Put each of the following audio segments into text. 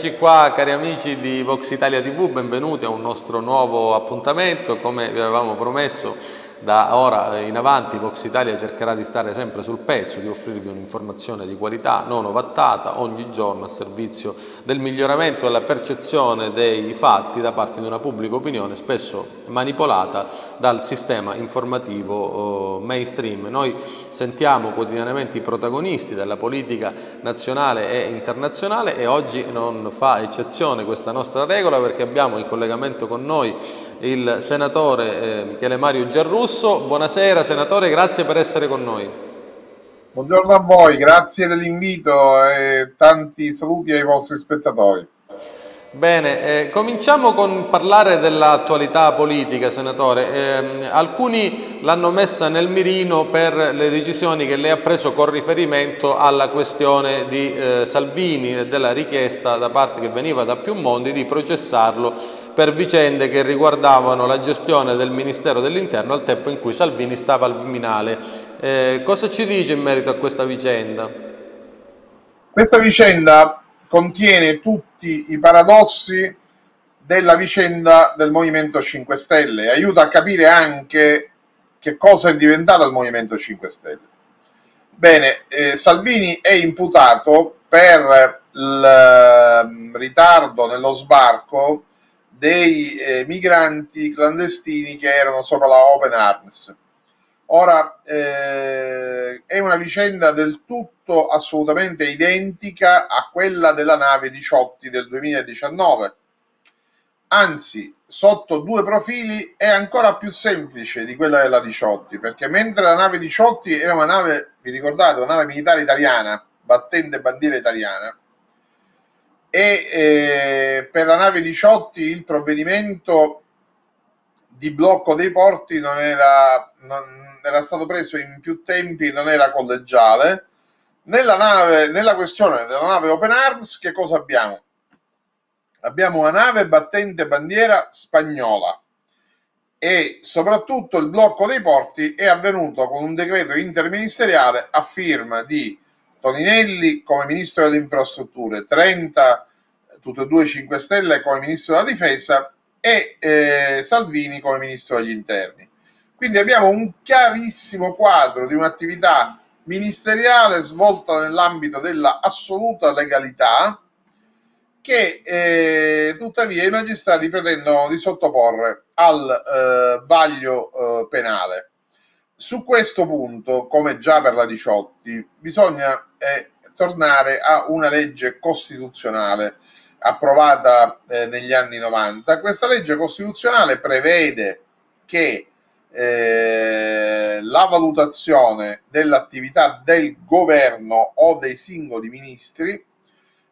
Eccoci qua cari amici di Vox Italia TV, benvenuti a un nostro nuovo appuntamento. Come vi avevamo promesso da ora in avanti Vox Italia cercherà di stare sempre sul pezzo, di offrirvi un'informazione di qualità non ovattata ogni giorno a servizio del miglioramento della percezione dei fatti da parte di una pubblica opinione spesso manipolata dal sistema informativo eh, mainstream. Noi sentiamo quotidianamente i protagonisti della politica nazionale e internazionale e oggi non fa eccezione questa nostra regola perché abbiamo in collegamento con noi il senatore eh, Michele Mario Giarrusso. Buonasera senatore, grazie per essere con noi. Buongiorno a voi, grazie dell'invito e tanti saluti ai vostri spettatori. Bene, eh, cominciamo con parlare dell'attualità politica, senatore. Eh, alcuni l'hanno messa nel mirino per le decisioni che lei ha preso con riferimento alla questione di eh, Salvini e della richiesta da parte che veniva da più mondi di processarlo per vicende che riguardavano la gestione del Ministero dell'Interno al tempo in cui Salvini stava al Viminale. Eh, cosa ci dice in merito a questa vicenda? Questa vicenda contiene tutti i paradossi della vicenda del Movimento 5 Stelle e aiuta a capire anche che cosa è diventato il Movimento 5 Stelle. Bene, eh, Salvini è imputato per il eh, ritardo nello sbarco dei eh, migranti clandestini che erano sopra la Open Arms. Ora eh, è una vicenda del tutto assolutamente identica a quella della nave Diciotti del 2019. Anzi, sotto due profili è ancora più semplice di quella della Diciotti, perché mentre la nave Diciotti era una nave, vi ricordate, una nave militare italiana, battente bandiera italiana, e eh, per la nave 18 il provvedimento di blocco dei porti non era, non era stato preso in più tempi, non era collegiale. Nella, nave, nella questione della nave Open Arms che cosa abbiamo? Abbiamo una nave battente bandiera spagnola e soprattutto il blocco dei porti è avvenuto con un decreto interministeriale a firma di Toninelli come ministro delle infrastrutture, 30 tutte e due 5 Stelle come ministro della difesa e eh, Salvini come ministro degli interni. Quindi abbiamo un chiarissimo quadro di un'attività ministeriale svolta nell'ambito della assoluta legalità che eh, tuttavia i magistrati pretendono di sottoporre al eh, vaglio eh, penale. Su questo punto, come già per la Diciotti, bisogna eh, tornare a una legge costituzionale approvata eh, negli anni 90. Questa legge costituzionale prevede che eh, la valutazione dell'attività del governo o dei singoli ministri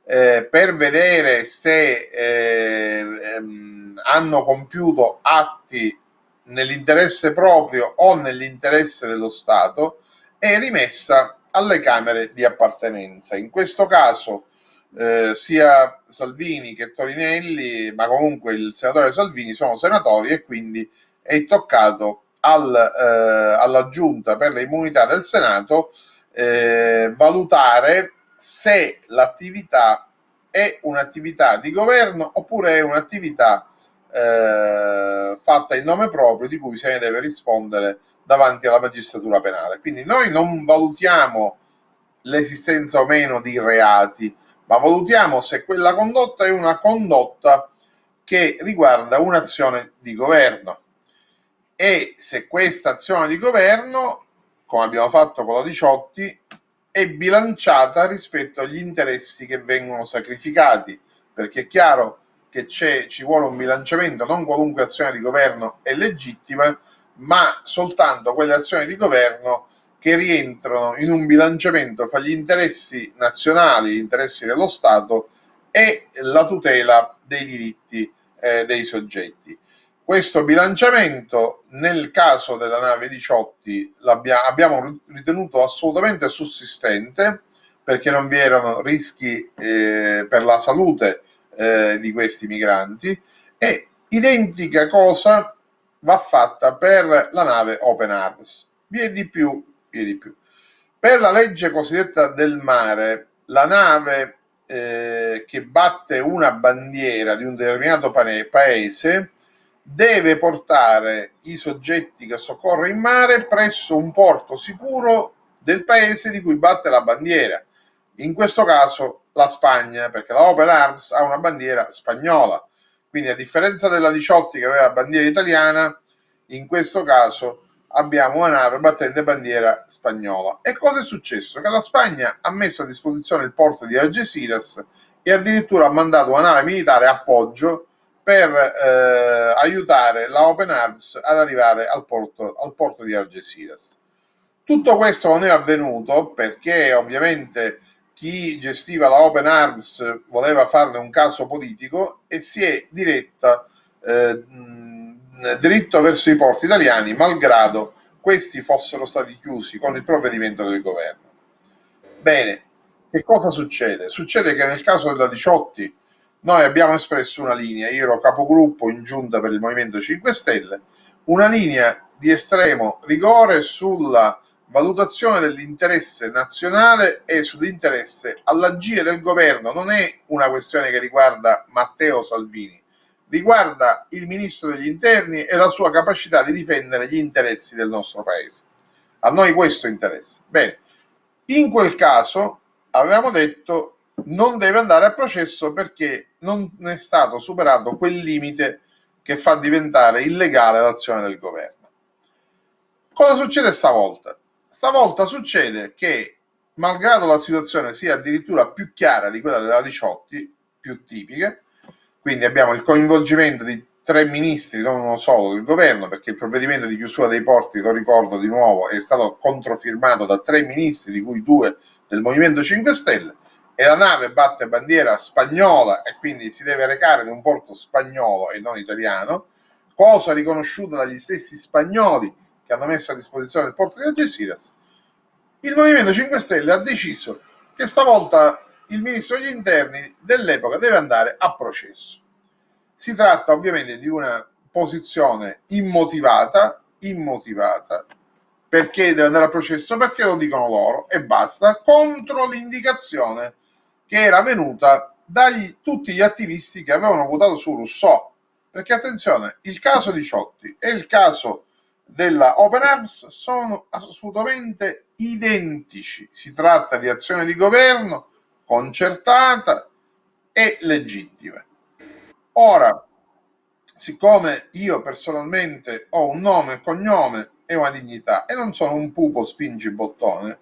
eh, per vedere se eh, ehm, hanno compiuto atti nell'interesse proprio o nell'interesse dello Stato è rimessa alle Camere di appartenenza. In questo caso eh, sia Salvini che Torinelli, ma comunque il senatore Salvini sono senatori e quindi è toccato al, eh, alla giunta per le immunità del Senato eh, valutare se l'attività è un'attività di governo oppure è un'attività eh, fatta in nome proprio di cui se ne deve rispondere davanti alla magistratura penale. Quindi noi non valutiamo l'esistenza o meno di reati, ma valutiamo se quella condotta è una condotta che riguarda un'azione di governo e se questa azione di governo, come abbiamo fatto con la Diciotti, è bilanciata rispetto agli interessi che vengono sacrificati, perché è chiaro che ci vuole un bilanciamento, non qualunque azione di governo è legittima, ma soltanto quelle azioni di governo che rientrano in un bilanciamento fra gli interessi nazionali, gli interessi dello Stato e la tutela dei diritti eh, dei soggetti. Questo bilanciamento nel caso della nave Diciotti abbiamo ritenuto assolutamente sussistente perché non vi erano rischi eh, per la salute eh, di questi migranti e identica cosa va fatta per la nave Open Arms. Vi è di più, vi è di più. Per la legge cosiddetta del mare, la nave eh, che batte una bandiera di un determinato paese deve portare i soggetti che soccorre in mare presso un porto sicuro del paese di cui batte la bandiera. In questo caso la Spagna, perché la Open Arms ha una bandiera spagnola. Quindi a differenza della 18 che aveva la bandiera italiana, in questo caso abbiamo una nave battente bandiera spagnola. E cosa è successo? Che la Spagna ha messo a disposizione il porto di Algeciras e addirittura ha mandato una nave militare appoggio per eh, aiutare la Open Arms ad arrivare al porto, al porto di Algeciras. Tutto questo non è avvenuto perché ovviamente chi gestiva la Open Arms voleva farne un caso politico e si è diretta eh, diritto verso i porti italiani, malgrado questi fossero stati chiusi con il provvedimento del governo. Bene, che cosa succede? Succede che nel caso della Diciotti noi abbiamo espresso una linea, io ero capogruppo in giunta per il Movimento 5 Stelle, una linea di estremo rigore sulla valutazione dell'interesse nazionale e sull'interesse all'agire del governo. Non è una questione che riguarda Matteo Salvini, riguarda il ministro degli interni e la sua capacità di difendere gli interessi del nostro paese. A noi questo interessa. Bene, in quel caso avevamo detto non deve andare a processo perché non è stato superato quel limite che fa diventare illegale l'azione del governo. Cosa succede stavolta? Stavolta succede che, malgrado la situazione sia addirittura più chiara di quella della Liciotti, più tipica, quindi abbiamo il coinvolgimento di tre ministri, non uno solo, del governo, perché il provvedimento di chiusura dei porti, lo ricordo di nuovo, è stato controfirmato da tre ministri, di cui due del Movimento 5 Stelle, e la nave batte bandiera spagnola e quindi si deve recare in un porto spagnolo e non italiano, cosa riconosciuta dagli stessi spagnoli che hanno messo a disposizione il porto di Algeciras, il Movimento 5 Stelle ha deciso che stavolta il ministro degli interni dell'epoca deve andare a processo. Si tratta ovviamente di una posizione immotivata, immotivata, perché deve andare a processo? Perché lo dicono loro e basta, contro l'indicazione che era venuta da tutti gli attivisti che avevano votato su Rousseau. Perché attenzione, il caso di Ciotti e il caso della Open Arms sono assolutamente identici. Si tratta di azione di governo concertata e legittima. Ora, siccome io personalmente ho un nome e cognome e una dignità e non sono un pupo spingi bottone,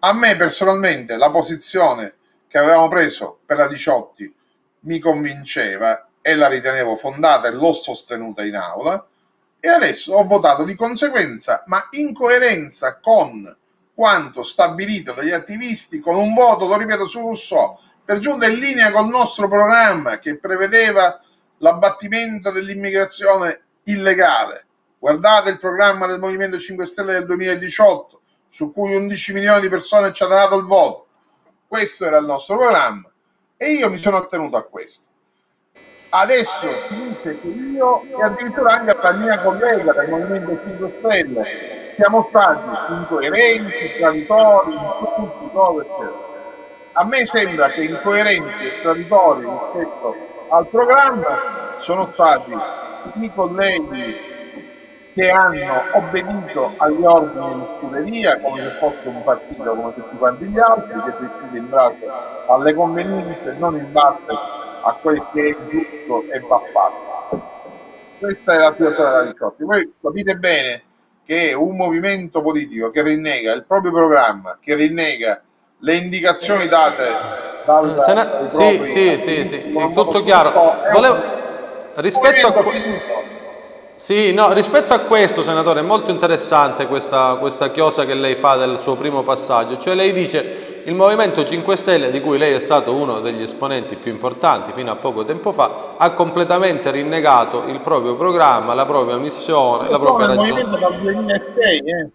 a me personalmente la posizione che avevamo preso per la Diciotti mi convinceva e la ritenevo fondata e l'ho sostenuta in aula e adesso ho votato di conseguenza, ma in coerenza con quanto stabilito dagli attivisti con un voto, lo ripeto, su Rousseau, per giunta in linea col nostro programma che prevedeva l'abbattimento dell'immigrazione illegale. Guardate il programma del Movimento 5 Stelle del 2018, su cui 11 milioni di persone ci hanno dato il voto. Questo era il nostro programma e io mi sono attenuto a questo. Adesso si dice che io e addirittura anche la mia collega del Movimento 5 Stelle siamo stati incoerenti, traditori, tutti, cose, eccetera. A me sembra che incoerenti e traditori rispetto al programma sono stati i colleghi che hanno obbedito agli ordini di scuderia come se fosse un partito come tutti quanti gli altri, che decide in base alle convenienze, non in base a quel che è giusto e va fatto. Questa è la situazione della 18. Voi capite bene che un movimento politico che rinnega il proprio programma, che rinnega le indicazioni date dal, eh, Sena- sì, sì, sì, sì, sì, tutto chiaro. Volevo, rispetto a, sì, no, rispetto a questo, senatore, è molto interessante questa, questa chiosa che lei fa del suo primo passaggio, cioè lei dice il Movimento 5 Stelle, di cui lei è stato uno degli esponenti più importanti fino a poco tempo fa, ha completamente rinnegato il proprio programma, la propria missione, Io la propria ragione. Sono nel movimento dal 2006, eh.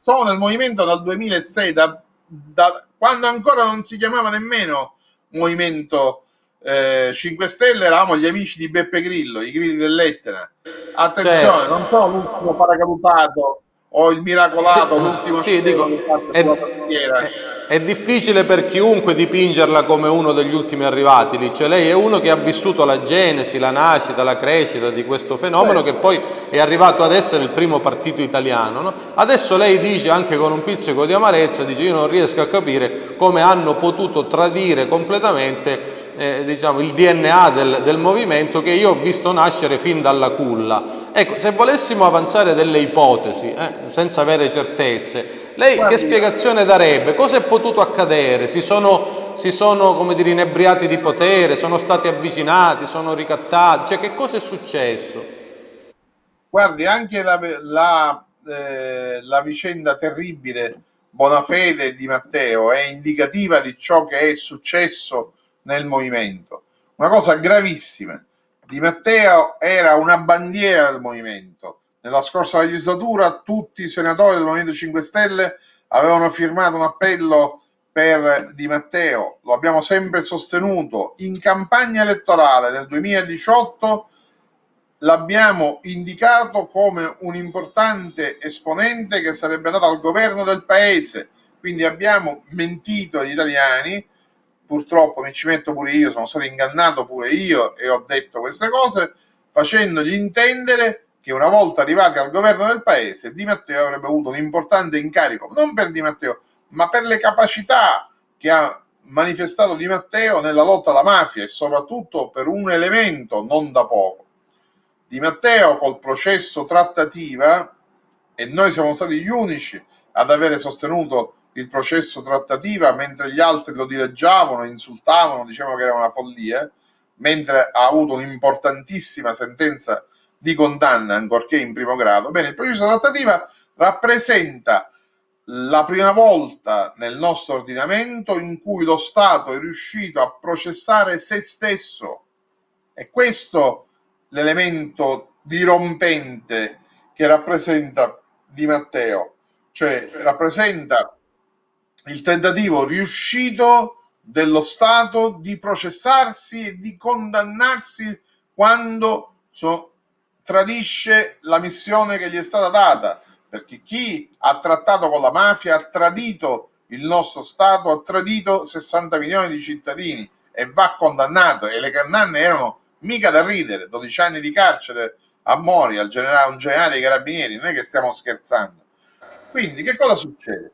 sono nel movimento dal 2006, da, da, quando ancora non si chiamava nemmeno Movimento eh, 5 Stelle, eravamo gli amici di Beppe Grillo, i grilli dell'Etna. Attenzione, certo. non sono l'ultimo paracadutato o il miracolato, sì, l'ultimo sì, dico, è, è difficile per chiunque dipingerla come uno degli ultimi arrivati lì, cioè lei è uno che ha vissuto la genesi, la nascita, la crescita di questo fenomeno che poi è arrivato ad essere il primo partito italiano. No? Adesso lei dice anche con un pizzico di amarezza, dice io non riesco a capire come hanno potuto tradire completamente eh, diciamo, il DNA del, del, movimento che io ho visto nascere fin dalla culla. Ecco, se volessimo avanzare delle ipotesi, eh, senza avere certezze, lei Guardi, che spiegazione darebbe? Cosa è potuto accadere? Si sono, si sono come dire, inebriati di potere, sono stati avvicinati, sono ricattati? Cioè, che cosa è successo? Guardi, anche la, la, eh, la vicenda terribile Bonafede di Matteo è indicativa di ciò che è successo nel movimento. Una cosa gravissima. Di Matteo era una bandiera del movimento. Nella scorsa legislatura tutti i senatori del Movimento 5 Stelle avevano firmato un appello per Di Matteo, lo abbiamo sempre sostenuto. In campagna elettorale nel 2018 l'abbiamo indicato come un importante esponente che sarebbe andato al governo del paese. Quindi abbiamo mentito agli italiani purtroppo mi ci metto pure io, sono stato ingannato pure io e ho detto queste cose, facendogli intendere che una volta arrivati al governo del paese Di Matteo avrebbe avuto un importante incarico, non per Di Matteo, ma per le capacità che ha manifestato Di Matteo nella lotta alla mafia e soprattutto per un elemento non da poco. Di Matteo col processo trattativa, e noi siamo stati gli unici ad avere sostenuto il processo trattativa mentre gli altri lo dileggiavano, insultavano, dicevano che era una follia, mentre ha avuto un'importantissima sentenza di condanna, ancorché in primo grado. Bene, il processo trattativa rappresenta la prima volta nel nostro ordinamento in cui lo Stato è riuscito a processare se stesso. E questo l'elemento dirompente che rappresenta Di Matteo, cioè rappresenta il tentativo riuscito dello Stato di processarsi e di condannarsi quando so, tradisce la missione che gli è stata data, perché chi ha trattato con la mafia ha tradito il nostro Stato, ha tradito 60 milioni di cittadini e va condannato e le condanne erano mica da ridere, 12 anni di carcere a Mori, al generale, un generale dei carabinieri, non è che stiamo scherzando. Quindi che cosa succede?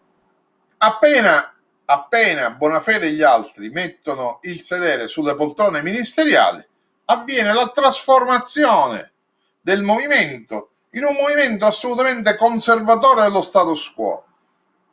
Appena, appena Bonafede e gli altri mettono il sedere sulle poltrone ministeriali, avviene la trasformazione del movimento in un movimento assolutamente conservatore dello status quo.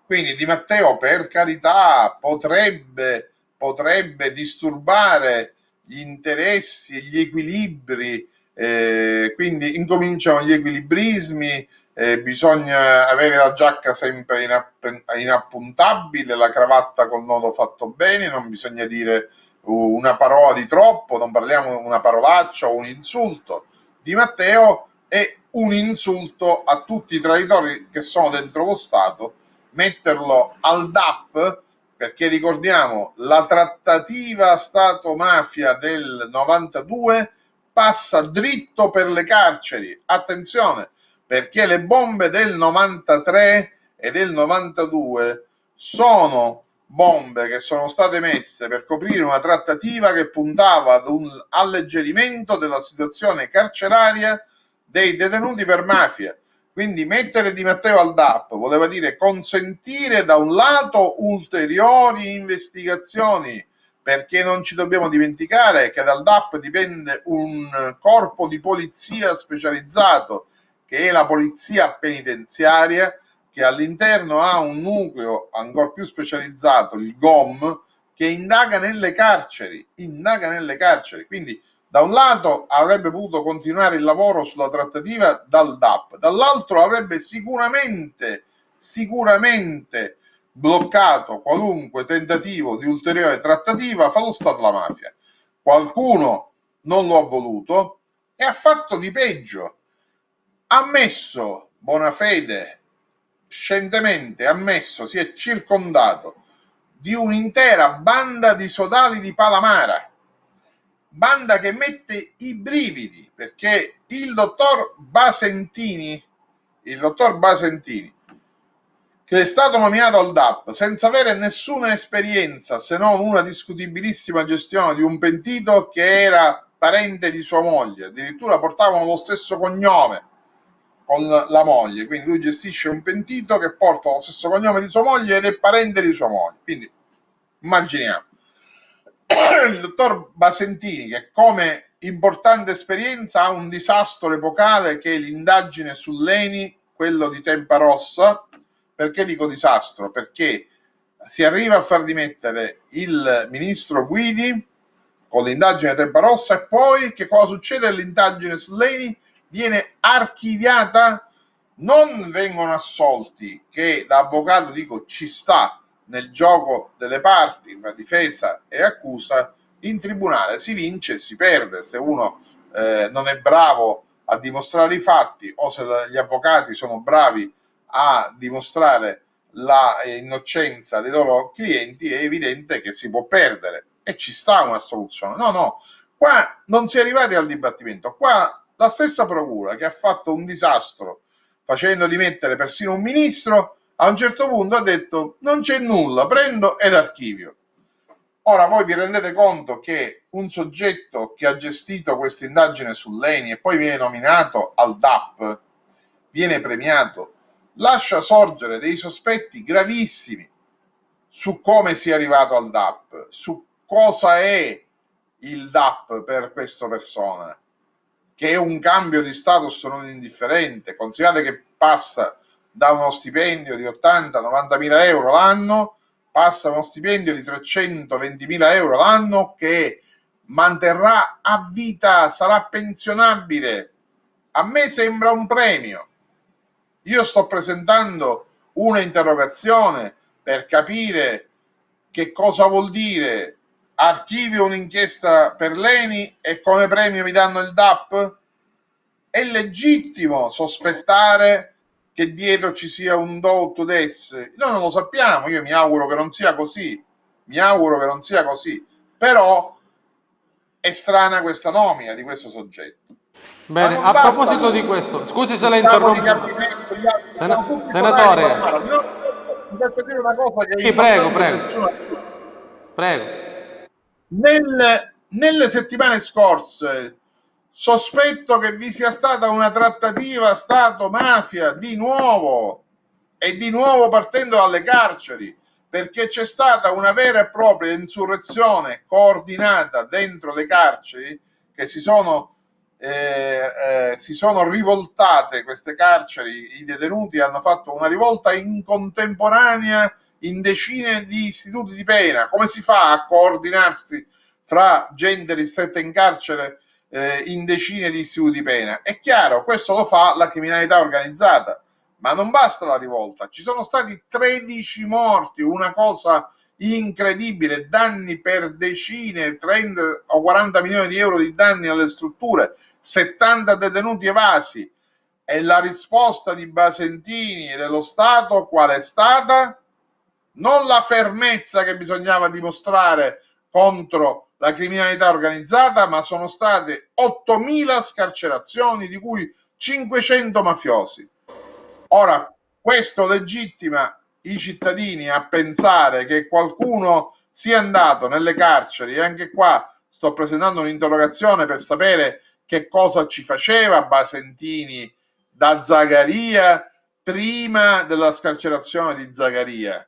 Quindi Di Matteo, per carità, potrebbe, potrebbe disturbare gli interessi gli equilibri, eh, quindi incominciano gli equilibrismi, eh, bisogna avere la giacca sempre inapp- inappuntabile, la cravatta col nodo fatto bene, non bisogna dire una parola di troppo, non parliamo una parolaccia o un insulto. Di Matteo è un insulto a tutti i traditori che sono dentro lo Stato, metterlo al DAP, perché ricordiamo la trattativa Stato-mafia del 92 passa dritto per le carceri. Attenzione, perché le bombe del 93 e del 92 sono bombe che sono state messe per coprire una trattativa che puntava ad un alleggerimento della situazione carceraria dei detenuti per mafia. Quindi mettere Di Matteo al DAP voleva dire consentire da un lato ulteriori investigazioni, perché non ci dobbiamo dimenticare che dal DAP dipende un corpo di polizia specializzato che è la polizia penitenziaria, che all'interno ha un nucleo ancora più specializzato, il GOM, che indaga nelle carceri, indaga nelle carceri. Quindi da un lato avrebbe potuto continuare il lavoro sulla trattativa dal DAP, dall'altro avrebbe sicuramente, sicuramente bloccato qualunque tentativo di ulteriore trattativa fra lo Stato la mafia. Qualcuno non lo ha voluto e ha fatto di peggio ammesso Bonafede, scientemente ammesso, si è circondato di un'intera banda di sodali di Palamara, banda che mette i brividi perché il dottor Basentini, il dottor Basentini che è stato nominato al DAP senza avere nessuna esperienza se non una discutibilissima gestione di un pentito che era parente di sua moglie, addirittura portavano lo stesso cognome con la moglie, quindi lui gestisce un pentito che porta lo stesso cognome di sua moglie ed è parente di sua moglie, quindi immaginiamo. Il dottor Basentini che come importante esperienza ha un disastro epocale che è l'indagine sull'ENI, quello di Tempa Rossa, perché dico disastro? Perché si arriva a far dimettere il ministro Guidi con l'indagine Tempa Rossa e poi che cosa succede? L'indagine sull'ENI viene archiviata, non vengono assolti, che da avvocato dico ci sta nel gioco delle parti, tra difesa e accusa, in tribunale si vince e si perde. Se uno eh, non è bravo a dimostrare i fatti o se gli avvocati sono bravi a dimostrare la innocenza dei loro clienti, è evidente che si può perdere e ci sta una soluzione. No, no, qua non si è arrivati al dibattimento, qua la stessa procura che ha fatto un disastro facendo dimettere persino un ministro, a un certo punto ha detto non c'è nulla, prendo ed archivio. Ora voi vi rendete conto che un soggetto che ha gestito questa indagine sull'ENI e poi viene nominato al DAP, viene premiato, lascia sorgere dei sospetti gravissimi su come sia arrivato al DAP, su cosa è il DAP per questa persona, che è un cambio di status non indifferente. Considerate che passa da uno stipendio di 80-90 mila euro l'anno, passa a uno stipendio di 320 mila euro l'anno che manterrà a vita, sarà pensionabile. A me sembra un premio. Io sto presentando una interrogazione per capire che cosa vuol dire archivio un'inchiesta per l'ENI e come premio mi danno il DAP? È legittimo sospettare che dietro ci sia un do to des. Noi non lo sappiamo, io mi auguro che non sia così, mi auguro che non sia così, però è strana questa nomina di questo soggetto. Bene, a proposito di questo, scusi se la interrompo. Sen- senatore, mi faccio dire una cosa che... Sì, prego, prego. Prego. Nel, nelle settimane scorse sospetto che vi sia stata una trattativa Stato-mafia di nuovo e di nuovo partendo dalle carceri perché c'è stata una vera e propria insurrezione coordinata dentro le carceri che si sono, eh, eh, si sono rivoltate queste carceri, i detenuti hanno fatto una rivolta in contemporanea in decine di istituti di pena. Come si fa a coordinarsi fra gente ristretta in carcere eh, in decine di istituti di pena? È chiaro, questo lo fa la criminalità organizzata, ma non basta la rivolta. Ci sono stati 13 morti, una cosa incredibile, danni per decine, 30 o 40 milioni di euro di danni alle strutture, 70 detenuti evasi. E la risposta di Basentini e dello Stato qual è stata? Non la fermezza che bisognava dimostrare contro la criminalità organizzata, ma sono state 8.000 scarcerazioni, di cui 500 mafiosi. Ora, questo legittima i cittadini a pensare che qualcuno sia andato nelle carceri, e anche qua sto presentando un'interrogazione per sapere che cosa ci faceva Basentini da Zagaria prima della scarcerazione di Zagaria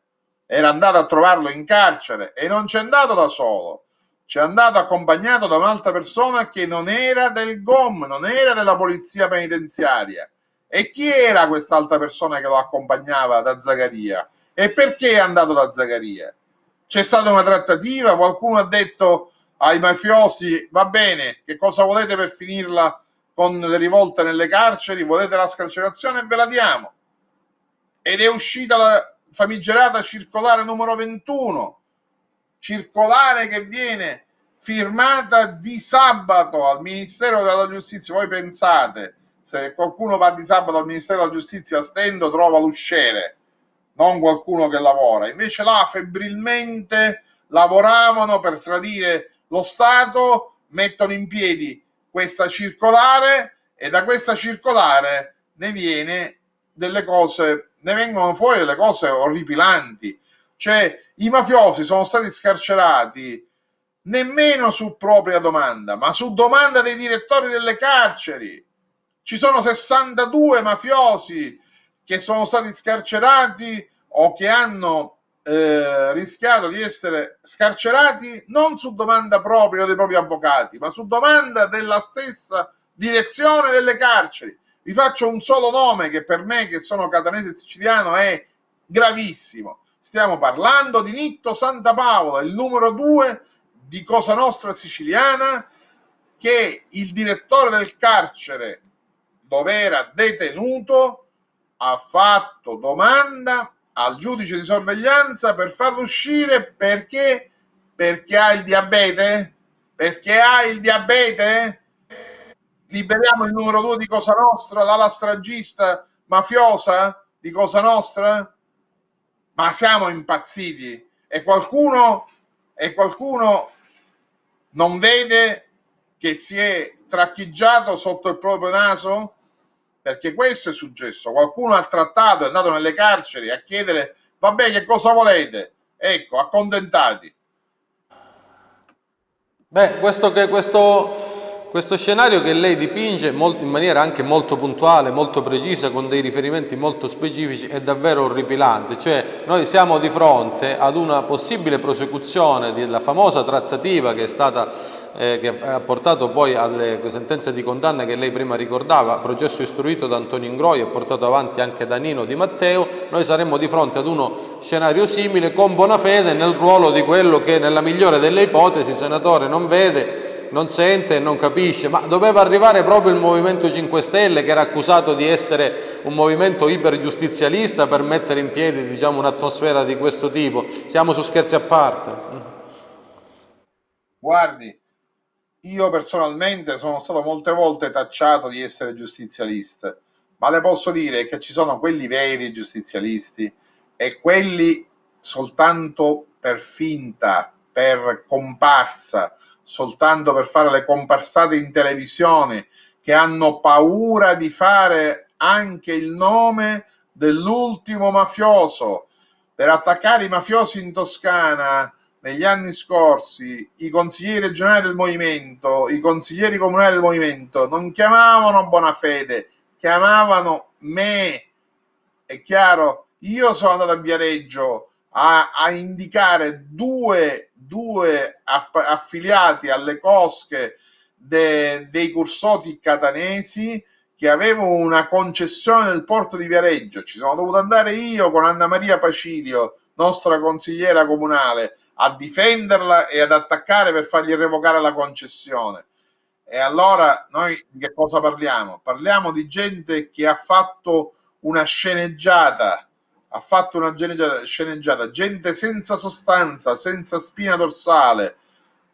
era andato a trovarlo in carcere e non c'è andato da solo, c'è andato accompagnato da un'altra persona che non era del GOM, non era della polizia penitenziaria. E chi era quest'altra persona che lo accompagnava da Zagaria? E perché è andato da Zagaria? C'è stata una trattativa, qualcuno ha detto ai mafiosi va bene, che cosa volete per finirla con le rivolte nelle carceri? Volete la scarcerazione? Ve la diamo. Ed è uscita la, famigerata circolare numero 21, circolare che viene firmata di sabato al Ministero della Giustizia. Voi pensate, se qualcuno va di sabato al Ministero della Giustizia a stendo trova l'usciere, non qualcuno che lavora. Invece là febbrilmente lavoravano per tradire lo Stato, mettono in piedi questa circolare e da questa circolare ne viene delle cose ne vengono fuori delle cose orripilanti. Cioè, i mafiosi sono stati scarcerati nemmeno su propria domanda, ma su domanda dei direttori delle carceri. Ci sono 62 mafiosi che sono stati scarcerati o che hanno eh, rischiato di essere scarcerati non su domanda propria dei propri avvocati, ma su domanda della stessa direzione delle carceri. Vi faccio un solo nome che per me, che sono catanese siciliano, è gravissimo. Stiamo parlando di Nitto Santa Paola, il numero due di Cosa Nostra Siciliana, che il direttore del carcere dove era detenuto ha fatto domanda al giudice di sorveglianza per farlo uscire perché perché ha il diabete perché ha il diabete liberiamo il numero due di Cosa Nostra l'ala stragista mafiosa di Cosa Nostra ma siamo impazziti e qualcuno e qualcuno non vede che si è tracchiggiato sotto il proprio naso perché questo è successo. Qualcuno ha trattato, è andato nelle carceri a chiedere, vabbè, che cosa volete? Ecco, accontentati. Beh, questo, che, questo, questo scenario che lei dipinge molto, in maniera anche molto puntuale, molto precisa, con dei riferimenti molto specifici, è davvero orripilante. Cioè, noi siamo di fronte ad una possibile prosecuzione della famosa trattativa che è stata eh, che ha portato poi alle sentenze di condanna che lei prima ricordava, processo istruito da Antonio Ingroi e portato avanti anche da Nino Di Matteo, noi saremmo di fronte ad uno scenario simile con buona fede nel ruolo di quello che nella migliore delle ipotesi senatore non vede, non sente e non capisce, ma doveva arrivare proprio il Movimento 5 Stelle che era accusato di essere un movimento ipergiustizialista per mettere in piedi diciamo, un'atmosfera di questo tipo. Siamo su scherzi a parte. Guardi, io personalmente sono stato molte volte tacciato di essere giustizialista, ma le posso dire che ci sono quelli veri giustizialisti e quelli soltanto per finta, per comparsa, soltanto per fare le comparsate in televisione, che hanno paura di fare anche il nome dell'ultimo mafioso. Per attaccare i mafiosi in Toscana negli anni scorsi i consiglieri regionali del movimento, i consiglieri comunali del movimento non chiamavano Bonafede, chiamavano me. È chiaro, io sono andato a Viareggio a, a indicare due, due affiliati alle cosche de, dei cursoti catanesi che avevano una concessione nel porto di Viareggio. Ci sono dovuto andare io con Anna Maria Pacilio, nostra consigliera comunale, a difenderla e ad attaccare per fargli revocare la concessione. E allora noi di che cosa parliamo? Parliamo di gente che ha fatto una sceneggiata, ha fatto una sceneggiata, gente senza sostanza, senza spina dorsale,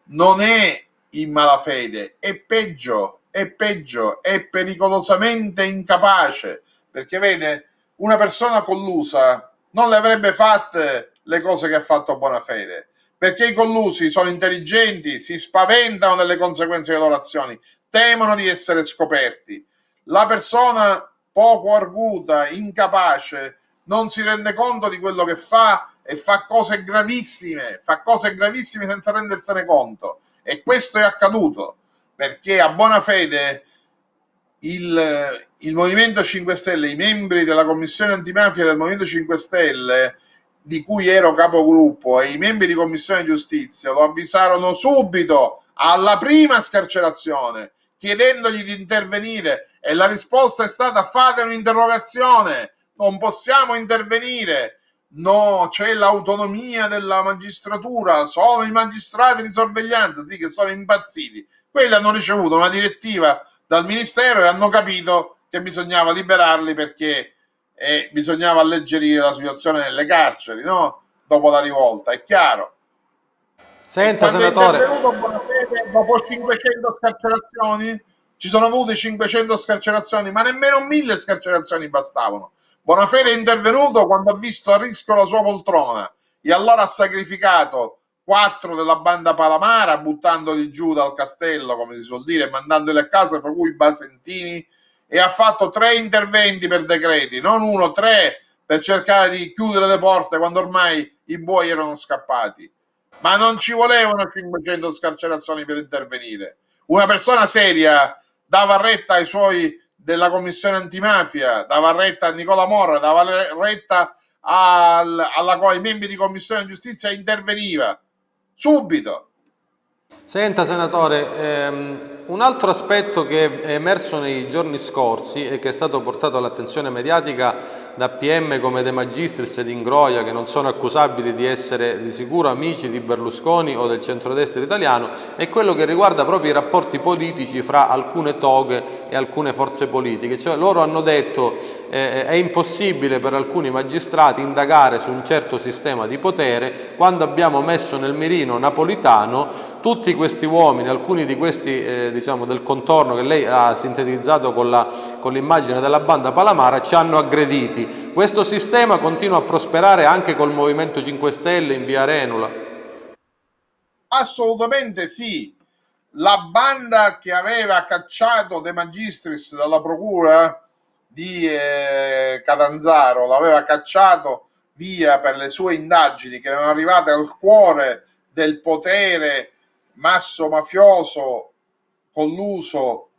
non è in malafede, è peggio, è peggio, è pericolosamente incapace, perché vede, una persona collusa non le avrebbe fatte le cose che ha fatto Bonafede perché i collusi sono intelligenti, si spaventano delle conseguenze delle loro azioni, temono di essere scoperti. La persona poco arguta, incapace, non si rende conto di quello che fa e fa cose gravissime, fa cose gravissime senza rendersene conto. E questo è accaduto perché a buona fede il, il Movimento 5 Stelle, i membri della Commissione antimafia del Movimento 5 Stelle di cui ero capogruppo e i membri di commissione giustizia lo avvisarono subito alla prima scarcerazione chiedendogli di intervenire e la risposta è stata fate un'interrogazione non possiamo intervenire no c'è l'autonomia della magistratura sono i magistrati di sorveglianza sì che sono impazziti quelli hanno ricevuto una direttiva dal ministero e hanno capito che bisognava liberarli perché e bisognava alleggerire la situazione nelle carceri, no? Dopo la rivolta, è chiaro. Senta, senatore. Dopo 500 scarcerazioni, ci sono avute 500 scarcerazioni, ma nemmeno mille scarcerazioni bastavano. Bonafede è intervenuto quando ha visto a rischio la sua poltrona e allora ha sacrificato quattro della banda Palamara buttandoli giù dal castello, come si suol dire, mandandoli a casa, fra cui Basentini e ha fatto tre interventi per decreti, non uno, tre, per cercare di chiudere le porte quando ormai i buoi erano scappati. Ma non ci volevano 500 scarcerazioni per intervenire. Una persona seria dava retta ai suoi della commissione antimafia, dava retta a Nicola Morra, dava retta al, alla, ai membri di commissione giustizia, interveniva subito. Senta senatore, ehm, un altro aspetto che è emerso nei giorni scorsi e che è stato portato all'attenzione mediatica da PM come De Magistris ed Ingroia, che non sono accusabili di essere di sicuro amici di Berlusconi o del centrodestra italiano, è quello che riguarda proprio i rapporti politici fra alcune toghe e alcune forze politiche. Cioè, loro hanno detto eh, è impossibile per alcuni magistrati indagare su un certo sistema di potere quando abbiamo messo nel mirino napolitano tutti questi uomini, alcuni di questi eh, diciamo, del contorno che lei ha sintetizzato con, l'immagine della banda Palamara, ci hanno aggrediti. Questo sistema continua a prosperare anche col Movimento 5 Stelle in via Renula? Assolutamente sì. La banda che aveva cacciato De Magistris dalla procura di eh, Catanzaro, l'aveva cacciato via per le sue indagini che erano arrivate al cuore del potere masso mafioso colluso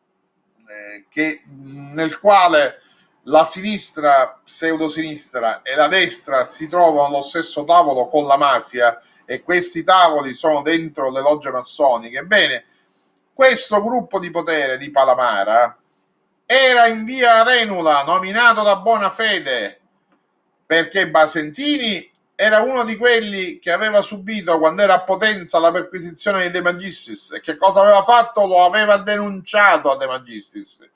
eh, che, nel quale la sinistra, pseudosinistra e la destra si trovano allo stesso tavolo con la mafia e questi tavoli sono dentro le logge massoniche. Ebbene, questo gruppo di potere di Palamara era in via Renula, nominato da Bonafede, perché Basentini era uno di quelli che aveva subito quando era a Potenza la perquisizione di De Magistris e che cosa aveva fatto? Lo aveva denunciato a De Magistris.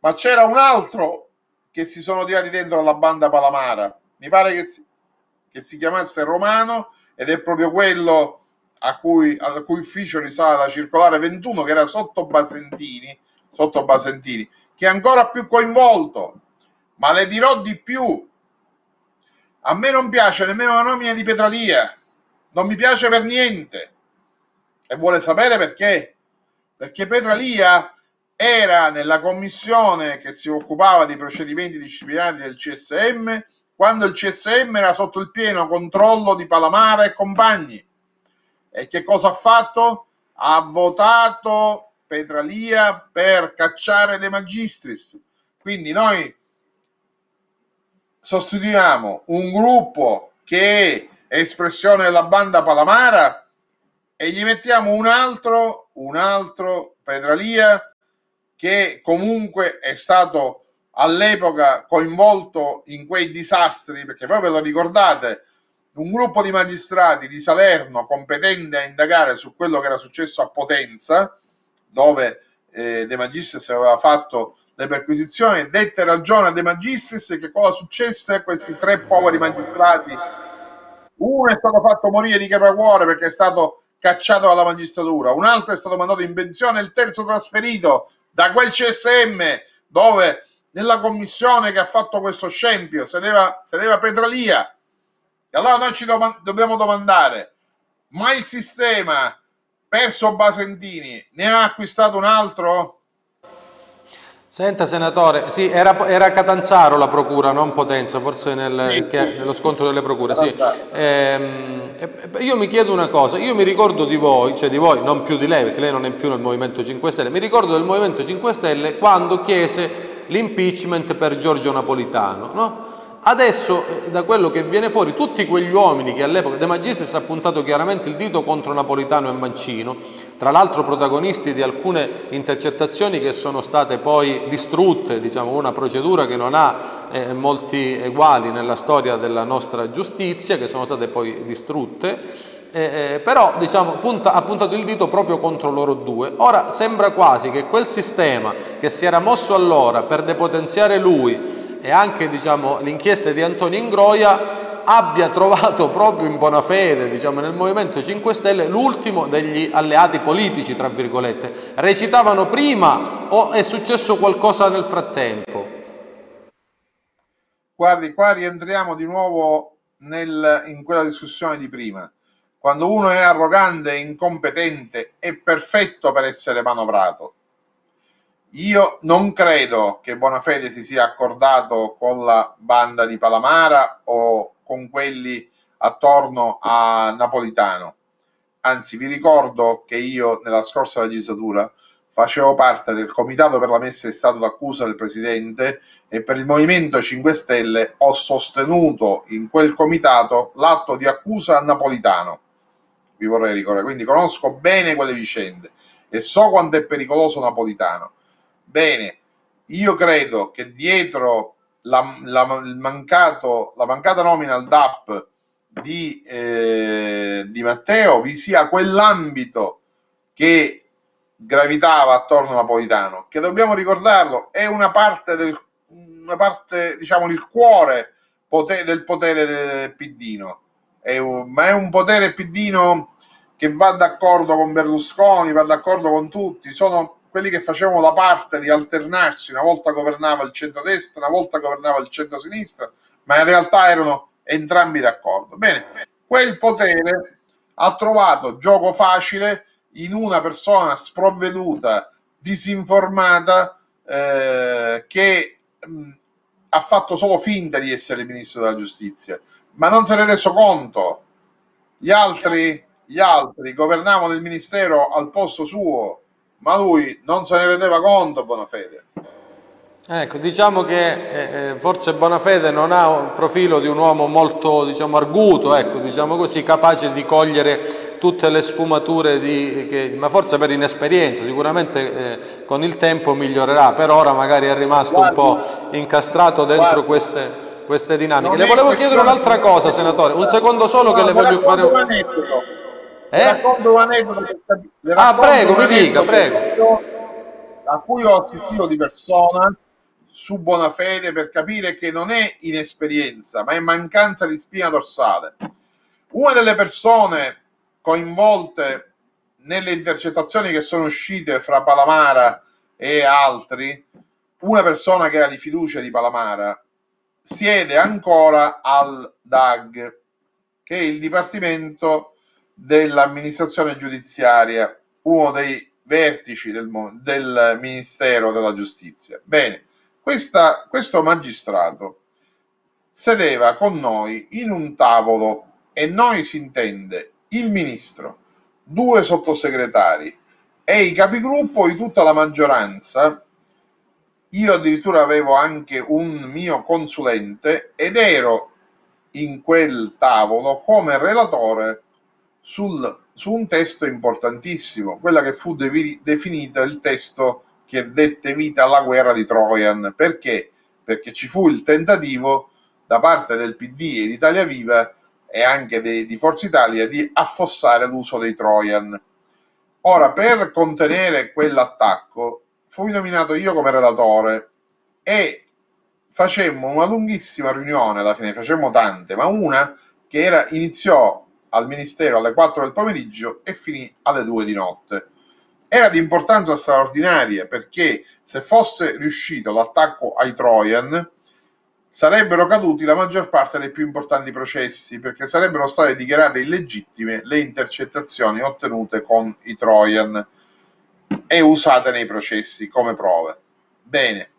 Ma c'era un altro che si sono tirati dentro la banda Palamara, mi pare che si, che si chiamasse Romano ed è proprio quello a cui, al cui ufficio risale la circolare 21 che era sotto Basentini, sotto Basentini, che è ancora più coinvolto. Ma le dirò di più, a me non piace nemmeno la nomina di Petralia, non mi piace per niente. E vuole sapere perché? Perché Petralia era nella commissione che si occupava dei procedimenti disciplinari del CSM quando il CSM era sotto il pieno controllo di Palamara e compagni. E che cosa ha fatto? Ha votato Petralia per cacciare De Magistris. Quindi noi sostituiamo un gruppo che è espressione della banda Palamara e gli mettiamo un altro, un altro Pedralia che comunque è stato all'epoca coinvolto in quei disastri, perché poi ve lo ricordate, un gruppo di magistrati di Salerno competente a indagare su quello che era successo a Potenza, dove eh, De Magistris aveva fatto le perquisizioni, dette ragione a De Magistris che cosa successe a questi tre poveri magistrati. Uno è stato fatto morire di crepacuore perché è stato cacciato dalla magistratura, un altro è stato mandato in pensione, il terzo trasferito da quel CSM dove nella commissione che ha fatto questo scempio sedeva, sedeva Petralia. E allora noi ci dom- dobbiamo domandare, ma il sistema perso Basentini ne ha acquistato un altro? Senta senatore, sì, era, era, Catanzaro la procura, non Potenza, forse nel, sì, che, nello scontro delle procure. Sì. Ehm, io mi chiedo una cosa, io mi ricordo di voi, cioè di voi, non più di lei, perché lei non è più nel Movimento 5 Stelle, mi ricordo del Movimento 5 Stelle quando chiese l'impeachment per Giorgio Napolitano, no? Adesso, eh, da quello che viene fuori, tutti quegli uomini che all'epoca De Magistris ha puntato chiaramente il dito contro Napolitano e Mancino, tra l'altro protagonisti di alcune intercettazioni che sono state poi distrutte, diciamo una procedura che non ha eh, molti eguali nella storia della nostra giustizia, che sono state poi distrutte. Eh, eh, però diciamo, punta, ha puntato il dito proprio contro loro due. Ora sembra quasi che quel sistema che si era mosso allora per depotenziare lui e anche diciamo, l'inchiesta di Antonio Ingroia abbia trovato proprio in buona fede diciamo, nel Movimento 5 Stelle l'ultimo degli alleati politici, tra virgolette. Recitavano prima o è successo qualcosa nel frattempo? Guardi, qua rientriamo di nuovo nel, in quella discussione di prima. Quando uno è arrogante, incompetente, è perfetto per essere manovrato Io non credo che Bonafede si sia accordato con la banda di Palamara o con quelli attorno a Napolitano. Anzi, vi ricordo che io nella scorsa legislatura facevo parte del comitato per la messa in stato d'accusa del presidente e per il Movimento 5 Stelle ho sostenuto in quel comitato l'atto di accusa a Napolitano. Vi vorrei ricordare, quindi conosco bene quelle vicende e so quanto è pericoloso Napolitano. Bene, io credo che dietro la, la, mancato, la mancata nomina al DAP di, eh, di Matteo vi sia quell'ambito che gravitava attorno a Napolitano, che dobbiamo ricordarlo, è una parte del una parte, diciamo, il cuore potere, del potere del Piddino. È un, ma è un potere Piddino che va d'accordo con Berlusconi, va d'accordo con tutti, sono quelli che facevano la parte di alternarsi, una volta governava il centro-destra, una volta governava il centro-sinistra, ma in realtà erano entrambi d'accordo. Bene, quel potere ha trovato gioco facile in una persona sprovveduta, disinformata, eh, che mh, ha fatto solo finta di essere ministro della giustizia, ma non se ne è reso conto. Gli altri, gli altri governavano il ministero al posto suo, ma lui non se ne rendeva conto, Bonafede. Ecco, diciamo che eh, eh, forse Bonafede non ha un profilo di un uomo molto diciamo, arguto, ecco, diciamo così, capace di cogliere tutte le sfumature, di, che, ma forse per inesperienza, sicuramente eh, con il tempo migliorerà, per ora magari è rimasto guarda, un po' incastrato dentro queste, queste, dinamiche. Le volevo chiedere un'altra cosa, senatore, un secondo solo che le voglio fare... Un eh? racconto un aneddoto. Ah, prego, mi dica, prego. A cui ho assistito di persona su buona fede per capire che non è inesperienza, ma è mancanza di spina dorsale. Una delle persone coinvolte nelle intercettazioni che sono uscite fra Palamara e altri, una persona che era di fiducia di Palamara, siede ancora al DAG, che è il Dipartimento dell'amministrazione giudiziaria, uno dei vertici del, del Ministero della Giustizia. Bene, questa, questo magistrato sedeva con noi in un tavolo e noi si intende il ministro, due sottosegretari e i capigruppo di tutta la maggioranza. Io addirittura avevo anche un mio consulente ed ero in quel tavolo come relatore sul, su un testo importantissimo, quella che fu de- definita il testo che dette vita alla guerra di Trojan. Perché? Perché ci fu il tentativo da parte del PD e d'Italia Viva e anche de- di Forza Italia di affossare l'uso dei Trojan. Ora, per contenere quell'attacco, fui nominato io come relatore e facemmo una lunghissima riunione, alla fine facemmo tante, ma una che era, iniziò al Ministero alle 4 del pomeriggio e finì alle 2 di notte. Era di importanza straordinaria perché se fosse riuscito l'attacco ai Trojan sarebbero caduti la maggior parte dei più importanti processi perché sarebbero state dichiarate illegittime le intercettazioni ottenute con i Trojan e usate nei processi come prove. Bene,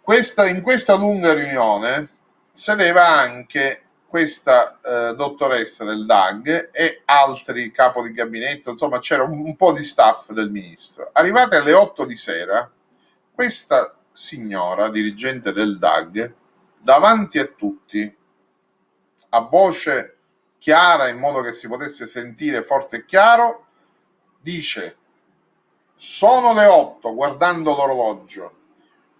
questa, in questa lunga riunione sedeva anche questa eh, dottoressa del DAG e altri capo di gabinetto, insomma c'era un, un po' di staff del ministro. Arrivate alle 8 di sera, questa signora, dirigente del DAG, davanti a tutti, a voce chiara in modo che si potesse sentire forte e chiaro, dice sono le 8 guardando l'orologio,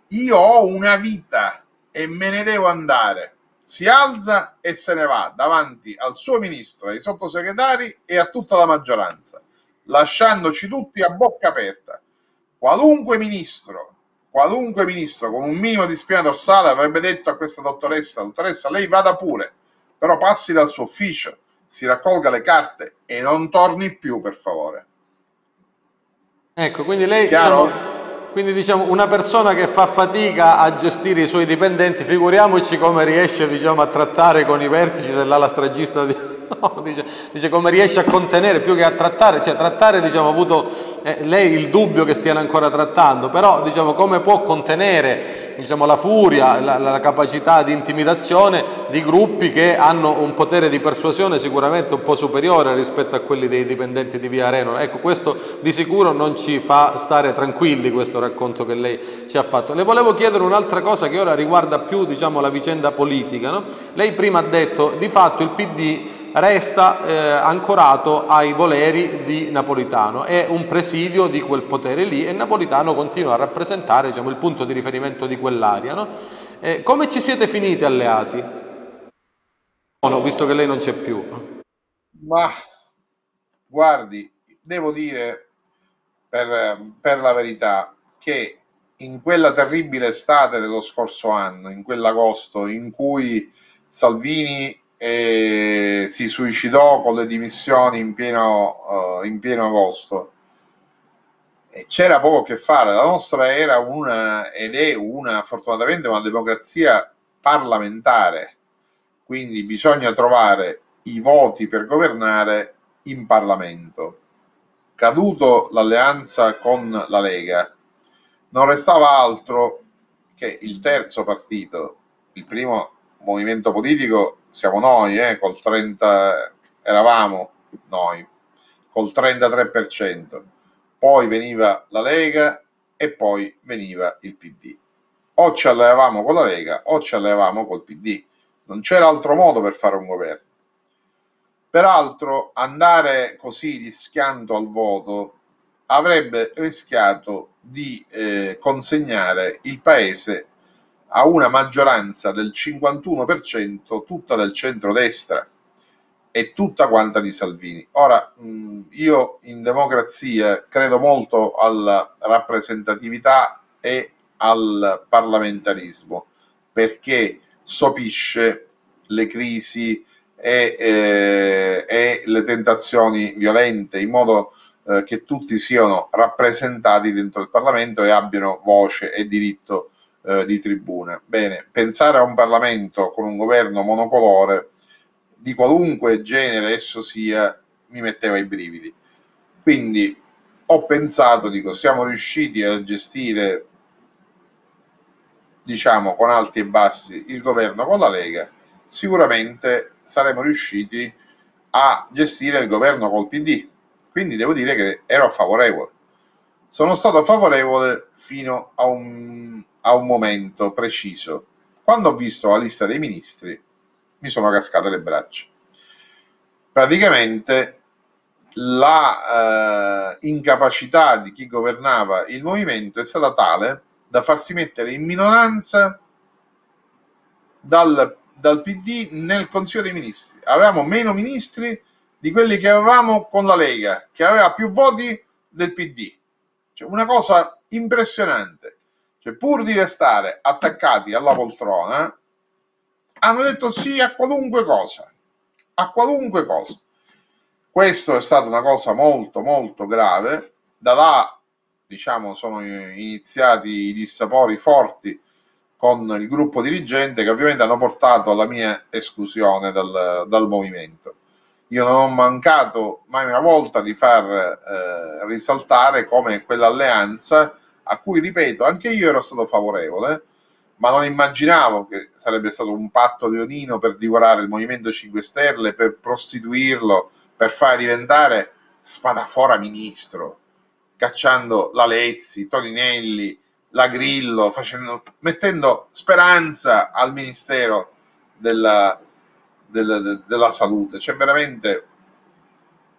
io ho una vita e me ne devo andare si alza e se ne va davanti al suo ministro, ai sottosegretari e a tutta la maggioranza, lasciandoci tutti a bocca aperta. Qualunque ministro, qualunque ministro con un minimo di spina dorsale avrebbe detto a questa dottoressa, dottoressa, lei vada pure, però passi dal suo ufficio, si raccolga le carte e non torni più, per favore. Ecco, quindi lei... Chiaro? Quindi diciamo una persona che fa fatica a gestire i suoi dipendenti, figuriamoci come riesce diciamo, a trattare con i vertici dell'ala stragista di... No, dice, dice, come riesce a contenere più che a trattare, cioè trattare diciamo ha avuto eh, lei il dubbio che stiano ancora trattando, però diciamo come può contenere diciamo, la furia, la, la, capacità di intimidazione di gruppi che hanno un potere di persuasione sicuramente un po' superiore rispetto a quelli dei dipendenti di Via Areno. Ecco, questo di sicuro non ci fa stare tranquilli questo racconto che lei ci ha fatto. Le volevo chiedere un'altra cosa che ora riguarda più diciamo, la vicenda politica. No? Lei prima ha detto di fatto il PD resta eh, ancorato ai voleri di Napolitano, è un presidio di quel potere lì e Napolitano continua a rappresentare diciamo, il punto di riferimento di quell'area. No? Eh, come ci siete finiti alleati? No, visto che lei non c'è più. Ma guardi, devo dire per, per la verità che in quella terribile estate dello scorso anno, in quell'agosto in cui Salvini e si suicidò con le dimissioni in pieno, uh, in pieno agosto. E c'era poco che fare, la nostra era una ed è una fortunatamente una democrazia parlamentare, quindi bisogna trovare i voti per governare in Parlamento. Caduto l'alleanza con la Lega, non restava altro che il terzo partito, il primo movimento politico siamo noi, eh, col 30, eravamo noi, col 33%, poi veniva la Lega e poi veniva il PD. O ci alleavamo con la Lega o ci alleavamo col PD. Non c'era altro modo per fare un governo. Peraltro andare così rischiando al voto avrebbe rischiato di eh, consegnare il paese a una maggioranza del 51%, tutta del centrodestra e tutta quanta di Salvini. Ora, io in democrazia credo molto alla rappresentatività e al parlamentarismo, perché sopisce le crisi e, eh, e le tentazioni violente in modo eh, che tutti siano rappresentati dentro il Parlamento e abbiano voce e diritto eh, di tribuna. Bene, pensare a un Parlamento con un governo monocolore di qualunque genere esso sia mi metteva i brividi. Quindi ho pensato, dico, siamo riusciti a gestire, diciamo, con alti e bassi il governo con la Lega, sicuramente saremo riusciti a gestire il governo col PD. Quindi devo dire che ero favorevole. Sono stato favorevole fino a un a un momento preciso. Quando ho visto la lista dei ministri mi sono cascate le braccia. Praticamente la eh, incapacità di chi governava il movimento è stata tale da farsi mettere in minoranza dal, dal PD nel Consiglio dei Ministri. Avevamo meno ministri di quelli che avevamo con la Lega, che aveva più voti del PD. Cioè, una cosa impressionante. Cioè, pur di restare attaccati alla poltrona, hanno detto sì a qualunque cosa, a qualunque cosa. Questo è stata una cosa molto molto grave, da là diciamo sono iniziati i dissapori forti con il gruppo dirigente che ovviamente hanno portato alla mia esclusione dal, dal movimento. Io non ho mancato mai una volta di far eh, risaltare come quell'alleanza a cui, ripeto, anche io ero stato favorevole, ma non immaginavo che sarebbe stato un patto leonino per divorare il Movimento 5 Stelle, per prostituirlo, per far diventare spadafora ministro, cacciando la Lezzi, Toninelli, la Grillo, facendo, mettendo speranza al Ministero della, della, della Salute. Cioè veramente...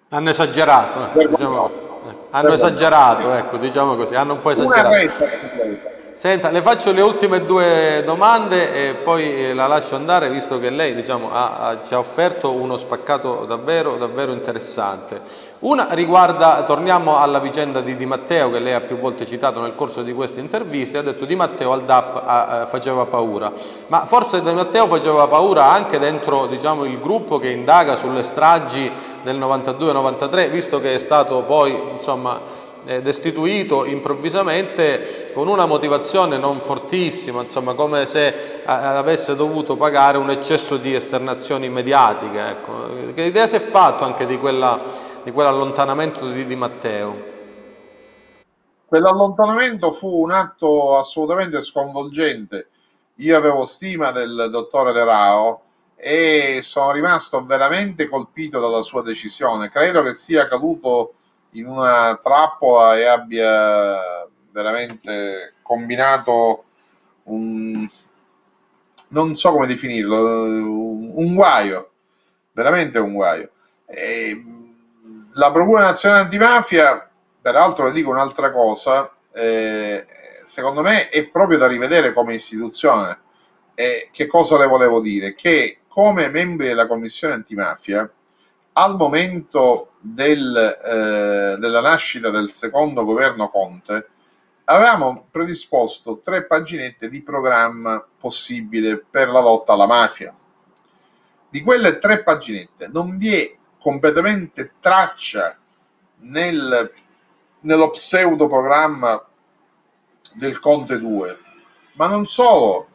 Hanno esagerato. Eh, diciamo hanno esagerato, ecco, diciamo così, hanno un po' esagerato. Senta, le faccio le ultime due domande e poi eh, la lascio andare visto che lei diciamo, ha, ha, ci ha offerto uno spaccato davvero, davvero interessante. Una riguarda, torniamo alla vicenda di Di Matteo che lei ha più volte citato nel corso di queste interviste, ha detto Di Matteo al DAP eh, faceva paura, ma forse Di Matteo faceva paura anche dentro diciamo, il gruppo che indaga sulle stragi del 92-93, visto che è stato poi insomma, eh, destituito improvvisamente con una motivazione non fortissima, insomma come se avesse dovuto pagare un eccesso di esternazioni mediatiche. Ecco. Che idea si è fatto anche di, quella, di quell'allontanamento di Di Matteo? Quell'allontanamento fu un atto assolutamente sconvolgente. Io avevo stima del dottore De Rao e sono rimasto veramente colpito dalla sua decisione. Credo che sia caduto in una trappola e abbia veramente combinato un non so come definirlo, un guaio, veramente un guaio. E la Procura Nazionale Antimafia, peraltro le dico un'altra cosa, eh, secondo me è proprio da rivedere come istituzione. E che cosa le volevo dire? Che come membri della Commissione Antimafia, al momento del, eh, della nascita del secondo governo Conte, avevamo predisposto tre paginette di programma possibile per la lotta alla mafia. Di quelle tre paginette non vi è completamente traccia nel, nello pseudo programma del Conte 2, ma non solo,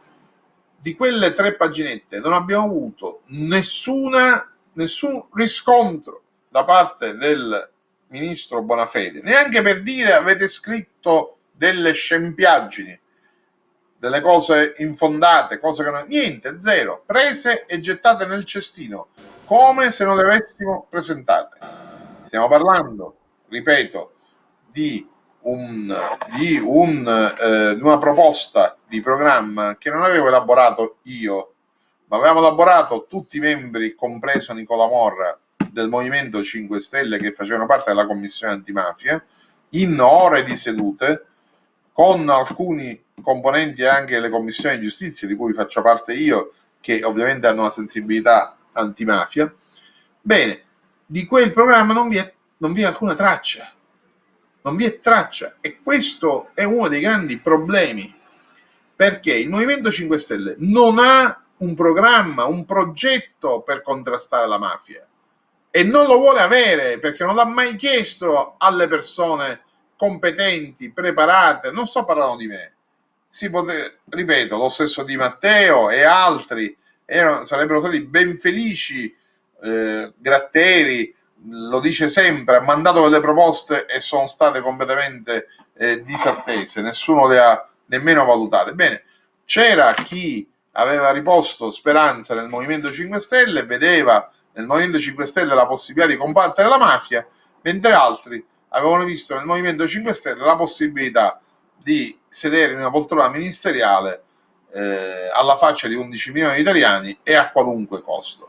di quelle tre paginette non abbiamo avuto nessuna, nessun riscontro da parte del ministro Bonafede, neanche per dire avete scritto delle scempiaggini, delle cose infondate, cose che non... niente, zero, prese e gettate nel cestino, come se non le avessimo presentate. Stiamo parlando, ripeto, di, un, di, un, eh, una proposta di programma che non avevo elaborato io, ma avevamo elaborato tutti i membri, compreso Nicola Morra, del Movimento 5 Stelle che facevano parte della Commissione Antimafia, in ore di sedute, con alcuni componenti anche delle commissioni giustizia di cui faccio parte io, che ovviamente hanno una sensibilità antimafia. Bene, di quel programma non vi è, non vi è alcuna traccia, non vi è traccia. E questo è uno dei grandi problemi perché il Movimento 5 Stelle non ha un programma, un progetto per contrastare la mafia. E non lo vuole avere perché non l'ha mai chiesto alle persone competenti, preparate, non sto parlando di me, si pote, ripeto, lo stesso di Matteo e altri erano, sarebbero stati ben felici, eh, Gratteri lo dice sempre, ha mandato delle proposte e sono state completamente eh, disattese, nessuno le ha nemmeno valutate. Bene, c'era chi aveva riposto speranza nel Movimento 5 Stelle, vedeva nel Movimento 5 Stelle la possibilità di combattere la mafia, mentre altri avevano visto nel Movimento 5 Stelle la possibilità di sedere in una poltrona ministeriale eh, alla faccia di 11 milioni di italiani e a qualunque costo.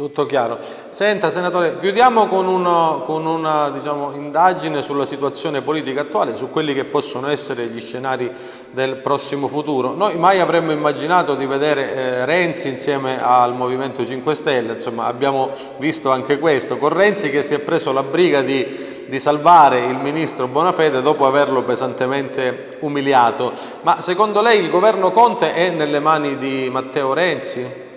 Tutto chiaro. Senta, senatore, chiudiamo con, uno, con una diciamo, indagine sulla situazione politica attuale, su quelli che possono essere gli scenari del prossimo futuro. Noi mai avremmo immaginato di vedere eh, Renzi insieme al Movimento 5 Stelle, insomma abbiamo visto anche questo, con Renzi che si è preso la briga di, di salvare il Ministro Bonafede dopo averlo pesantemente umiliato. Ma secondo lei il governo Conte è nelle mani di Matteo Renzi?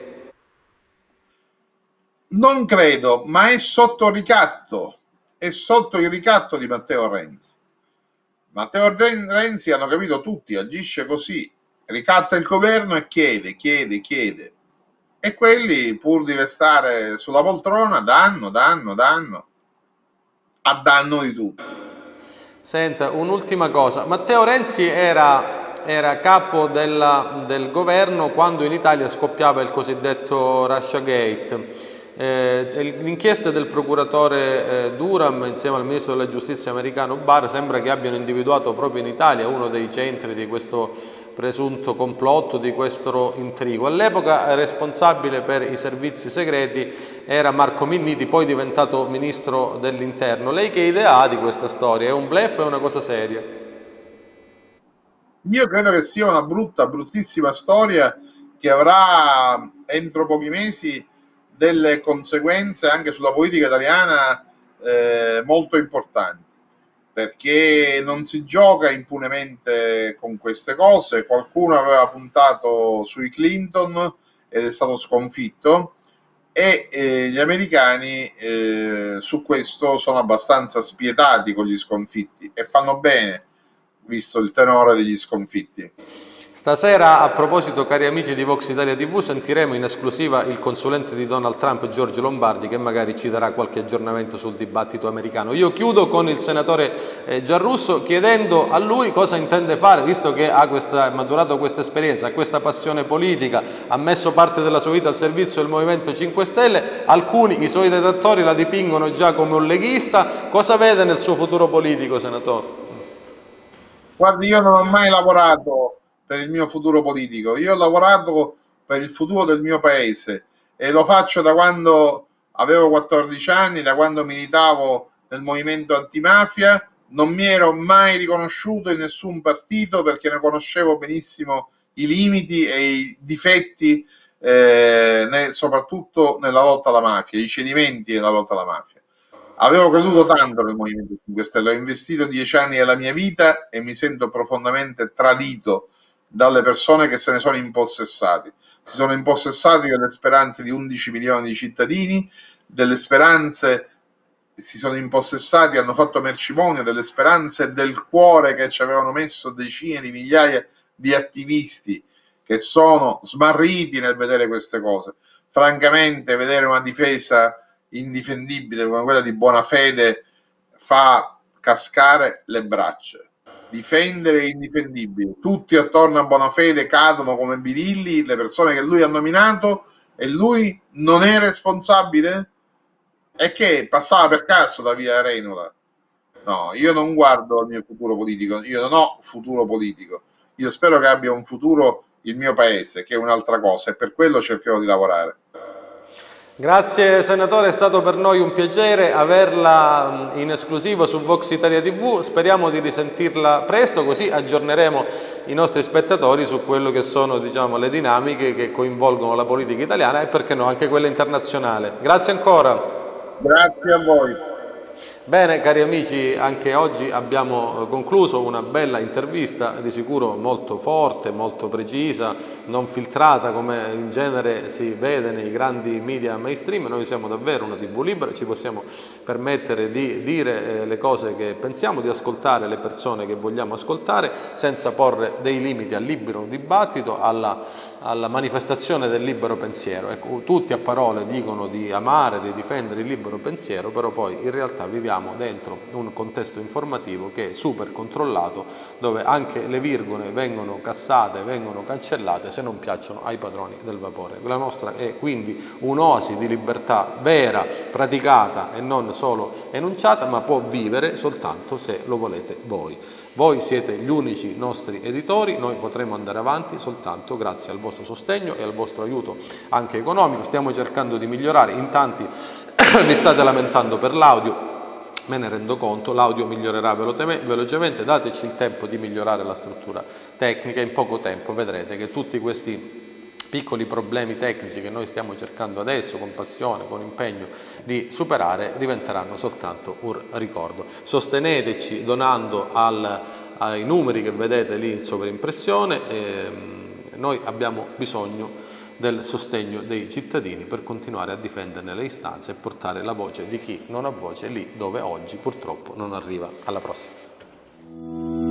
Non credo, ma è sotto ricatto, è sotto il ricatto di Matteo Renzi. Matteo Renzi, hanno capito tutti, agisce così, ricatta il governo e chiede, chiede, chiede. E quelli, pur di restare sulla poltrona, danno, danno, danno, a danno di tutti. Senta, un'ultima cosa. Matteo Renzi era, era capo della, del governo quando in Italia scoppiava il cosiddetto Russia Gate eh, l'inchiesta del procuratore eh, Durham insieme al ministro della giustizia americano Barr sembra che abbiano individuato proprio in Italia uno dei centri di questo presunto complotto, di questo intrigo. All'epoca responsabile per i servizi segreti era Marco Minniti, poi diventato ministro dell'interno. Lei che idea ha di questa storia? È un blef o è una cosa seria? Io credo che sia una brutta, bruttissima storia che avrà entro pochi mesi delle conseguenze anche sulla politica italiana eh, molto importanti perché non si gioca impunemente con queste cose. Qualcuno aveva puntato sui Clinton ed è stato sconfitto e eh, gli americani eh, su questo sono abbastanza spietati con gli sconfitti e fanno bene visto il tenore degli sconfitti. Stasera, a proposito, cari amici di Vox Italia TV, sentiremo in esclusiva il consulente di Donald Trump, Giorgio Lombardi, che magari ci darà qualche aggiornamento sul dibattito americano. Io chiudo con il senatore eh, Giarrusso chiedendo a lui cosa intende fare, visto che ha questa, maturato questa esperienza, questa passione politica, ha messo parte della sua vita al servizio del Movimento 5 Stelle, alcuni, i suoi detrattori, la dipingono già come un leghista. Cosa vede nel suo futuro politico, senatore? Guardi, io non ho mai lavorato per il mio futuro politico. Io ho lavorato per il futuro del mio paese e lo faccio da quando avevo 14 anni, da quando militavo nel movimento antimafia. Non mi ero mai riconosciuto in nessun partito perché ne conoscevo benissimo i limiti e i difetti, eh, soprattutto nella lotta alla mafia, i cedimenti nella lotta alla mafia. Avevo creduto tanto nel Movimento 5 Stelle, ho investito dieci anni della mia vita e mi sento profondamente tradito dalle persone che se ne sono impossessati. Si sono impossessati delle speranze di 11 milioni di cittadini, delle speranze si sono impossessati, hanno fatto mercimonio delle speranze del cuore che ci avevano messo decine di migliaia di attivisti che sono smarriti nel vedere queste cose. Francamente, vedere una difesa indifendibile come quella di buona fede fa cascare le braccia difendere indifendibile. Tutti attorno a Bonafede cadono come birilli le persone che lui ha nominato e lui non è responsabile? E che passava per caso da via Renola? No, io non guardo al mio futuro politico, io non ho futuro politico. Io spero che abbia un futuro il mio paese, che è un'altra cosa, e per quello cercherò di lavorare. Grazie Senatore, è stato per noi un piacere averla in esclusivo su Vox Italia TV, speriamo di risentirla presto così aggiorneremo i nostri spettatori su quello che sono diciamo, le dinamiche che coinvolgono la politica italiana e perché no anche quella internazionale. Grazie ancora. Grazie a voi. Bene cari amici, anche oggi abbiamo eh, concluso una bella intervista, di sicuro molto forte, molto precisa, non filtrata come in genere si vede nei grandi media mainstream, noi siamo davvero una tv libera, ci possiamo permettere di dire eh, le cose che pensiamo, di ascoltare le persone che vogliamo ascoltare senza porre dei limiti al libero dibattito, alla, alla manifestazione del libero pensiero. Ecco, tutti a parole dicono di amare, di difendere il libero pensiero, però poi in realtà viviamo dentro un contesto informativo che è super controllato, dove anche le virgole vengono cassate, vengono cancellate se non piacciono ai padroni del vapore. La nostra è quindi un'oasi di libertà vera, praticata e non solo enunciata, ma può vivere soltanto se lo volete voi. Voi siete gli unici nostri editori, noi potremo andare avanti soltanto grazie al vostro sostegno e al vostro aiuto anche economico. Stiamo cercando di migliorare, in tanti vi state lamentando per l'audio, me ne rendo conto, l'audio migliorerà velocemente, dateci il tempo di migliorare la struttura tecnica, in poco tempo vedrete che tutti questi piccoli problemi tecnici che noi stiamo cercando adesso con passione, con impegno di superare diventeranno soltanto un ricordo. Sosteneteci donando al, ai numeri che vedete lì in sovraimpressione, ehm, noi abbiamo bisogno del sostegno dei cittadini per continuare a difenderne le istanze e portare la voce di chi non ha voce lì dove oggi purtroppo non arriva. Alla prossima.